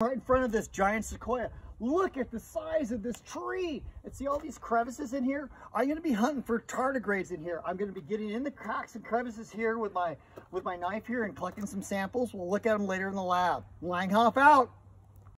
right in front of this giant sequoia. Look at the size of this tree. And see all these crevices in here? I'm gonna be hunting for tardigrades in here. I'm gonna be getting in the cracks and crevices here with my with my knife here and collecting some samples. We'll look at them later in the lab. Langhoff out.